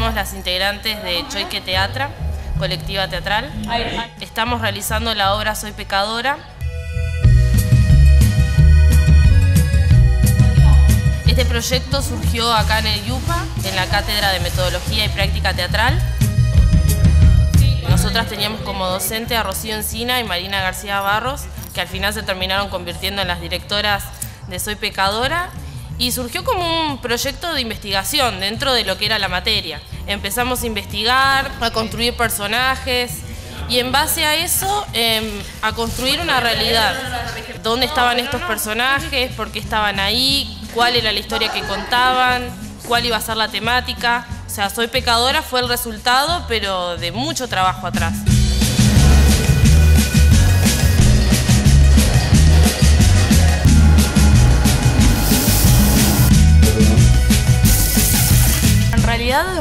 Somos las integrantes de Choique Teatra, colectiva teatral. Estamos realizando la obra Soy Pecadora. Este proyecto surgió acá en el YUPA, en la Cátedra de Metodología y Práctica Teatral. Nosotras teníamos como docente a Rocío Encina y Marina García Barros, que al final se terminaron convirtiendo en las directoras de Soy Pecadora y surgió como un proyecto de investigación dentro de lo que era la materia. Empezamos a investigar, a construir personajes y en base a eso em, a construir una realidad. ¿Dónde estaban estos personajes? ¿Por qué estaban ahí? ¿Cuál era la historia que contaban? ¿Cuál iba a ser la temática? O sea, Soy Pecadora fue el resultado, pero de mucho trabajo atrás.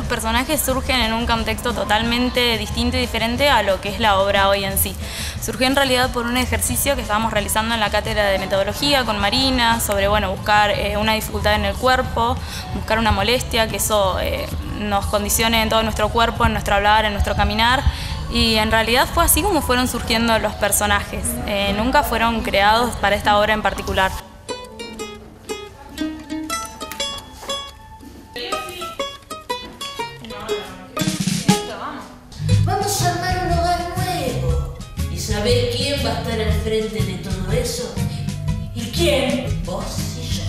Personajes surgen en un contexto totalmente distinto y diferente a lo que es la obra hoy en sí. Surgió en realidad por un ejercicio que estábamos realizando en la cátedra de metodología con Marina sobre bueno, buscar eh, una dificultad en el cuerpo, buscar una molestia, que eso eh, nos condicione en todo nuestro cuerpo, en nuestro hablar, en nuestro caminar. Y en realidad fue así como fueron surgiendo los personajes. Eh, nunca fueron creados para esta obra en particular. Al frente de todo eso? ¿Y quién? Vos y yo.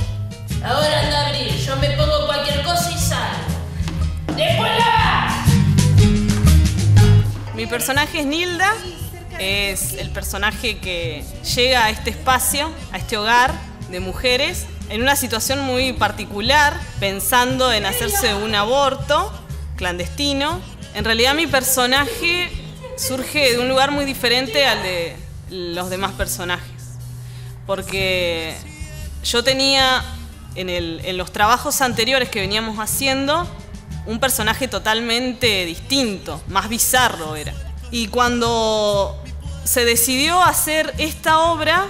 Ahora anda a abrir, yo me pongo cualquier cosa y salgo. ¡Después la Mi personaje es Nilda, es el personaje que llega a este espacio, a este hogar de mujeres, en una situación muy particular, pensando en hacerse un aborto clandestino. En realidad mi personaje surge de un lugar muy diferente al de los demás personajes, porque yo tenía en, el- en los trabajos anteriores que veníamos haciendo un personaje totalmente distinto, más bizarro era. Y cuando se decidió hacer esta obra,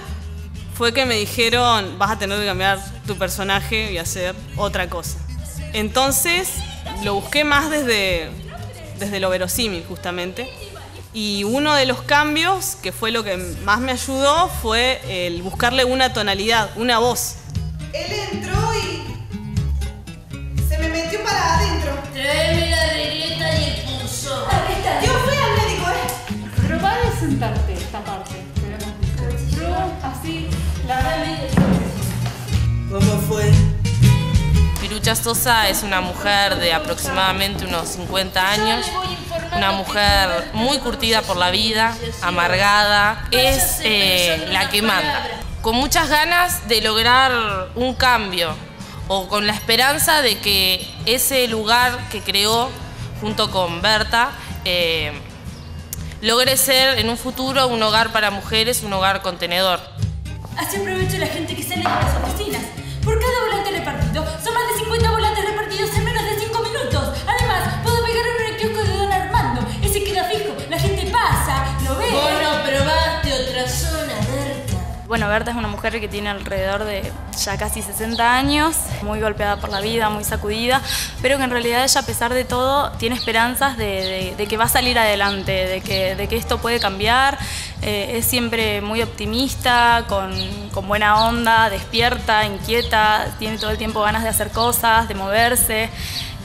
fue que me dijeron, vas a tener que cambiar tu personaje y hacer otra cosa. Entonces lo busqué más desde, desde lo verosímil, justamente. Y uno de los cambios, que fue lo que más me ayudó, fue el buscarle una tonalidad, una voz. Él entró y se me metió para adentro. Tráeme la regleta y el punzón. Yo fui al médico, ¿eh? Probá de sentarte esta parte. Yo, así, la verdad, ¿Cómo fue? Pirucha Sosa es una mujer de aproximadamente unos 50 años, una mujer muy curtida por la vida, amargada, es eh, la que manda, con muchas ganas de lograr un cambio o con la esperanza de que ese lugar que creó junto con Berta eh, logre ser en un futuro un hogar para mujeres, un hogar contenedor. Así aprovecho la gente que sale de las oficinas. Por cada Bueno, Berta es una mujer que tiene alrededor de ya casi 60 años, muy golpeada por la vida, muy sacudida, pero que en realidad ella, a pesar de todo, tiene esperanzas de, de- de que va a salir adelante, de que, de que esto puede cambiar. Eh, es siempre muy optimista, con, con buena onda, despierta, inquieta, tiene todo el tiempo ganas de hacer cosas, de moverse.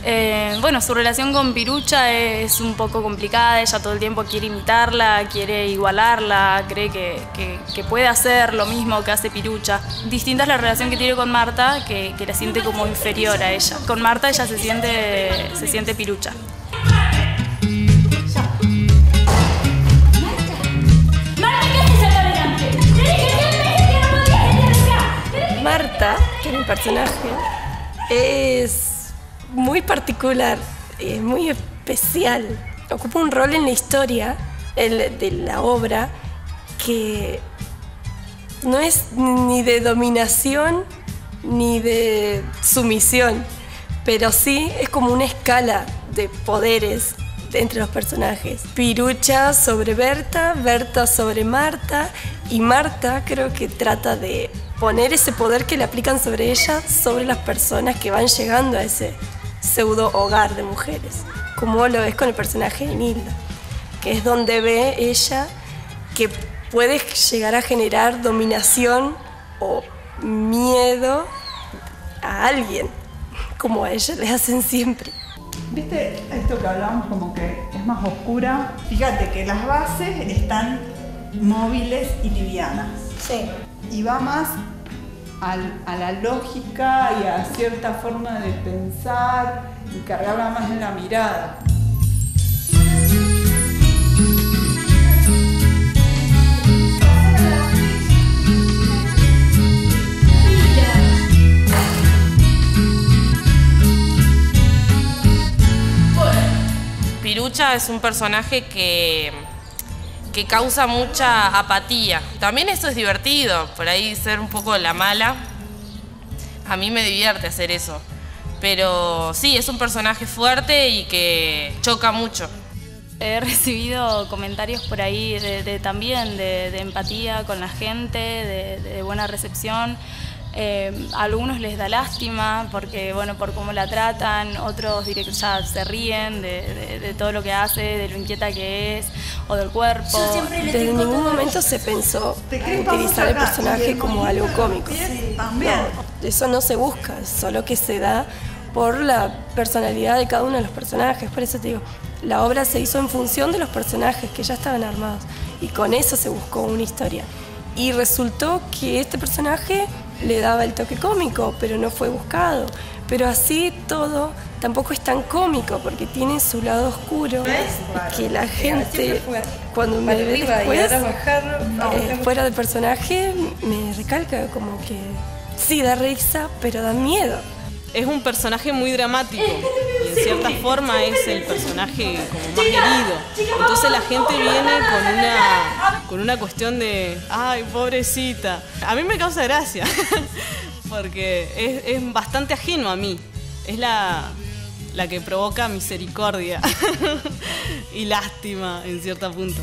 Eh, bueno, su relación con Pirucha es un poco complicada, ella todo el tiempo quiere imitarla, quiere igualarla, cree que, puede hacer lo mismo que hace Pirucha. Distinta es la relación que tiene con Marta, que, la siente como inferior a ella. Con Marta ella se siente, se siente Pirucha. Marta, que es mi personaje, es muy particular, es muy especial. Ocupa un rol en la historia de la obra que no es ni de dominación ni de sumisión, pero sí es como una escala de poderes entre los personajes. Pirucha sobre Berta, Berta sobre Marta y Marta creo que trata de poner ese poder que le aplican sobre ella sobre las personas que van llegando a ese pseudo hogar de mujeres, como lo es con el personaje de Nilda, que es donde ve ella que puede llegar a generar dominación o miedo a alguien, como a ella le hacen siempre. ¿Viste esto que hablábamos como que es más oscura? Fíjate que las bases están móviles y livianas. Sí. Y va más a la lógica y a cierta forma de pensar y más en la mirada. Pirucha es un personaje que, que causa mucha apatía. También eso es divertido, por ahí ser un poco la mala. A mí me divierte hacer eso. Pero sí, es un personaje fuerte y que choca mucho. He recibido comentarios por ahí de, también de, empatía con la gente, de buena recepción. Eh, a algunos les da lástima porque, bueno, por cómo la tratan, otros ya se ríen de, de- de todo lo que hace, de lo inquieta que es, o del cuerpo. Desde ningún momento se pensó ¿Te crees utilizar el personaje como algo cómico. No, eso no se busca, solo que se da por la personalidad de cada uno de los personajes. Por eso te digo, la obra se hizo en función de los personajes que ya estaban armados y con eso se buscó una historia. Y resultó que este personaje le daba el toque cómico, pero no fue buscado. Pero así todo tampoco es tan cómico porque tiene su lado oscuro que la gente cuando me ve después eh, fuera de personaje me recalca como que sí da risa pero da miedo. Es un personaje muy dramático cierta forma es el personaje como más querido. Entonces la gente viene con una, con una cuestión de, ay, pobrecita. A mí me causa gracia porque es, es bastante ajeno a mí. Es la, la que provoca misericordia y lástima en cierto punto.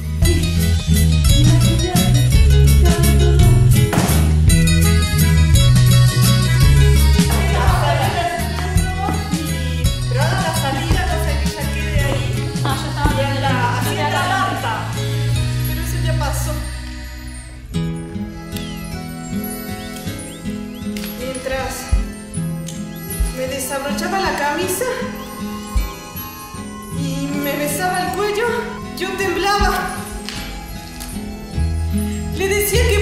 Y me besaba el cuello, yo temblaba. Le decía que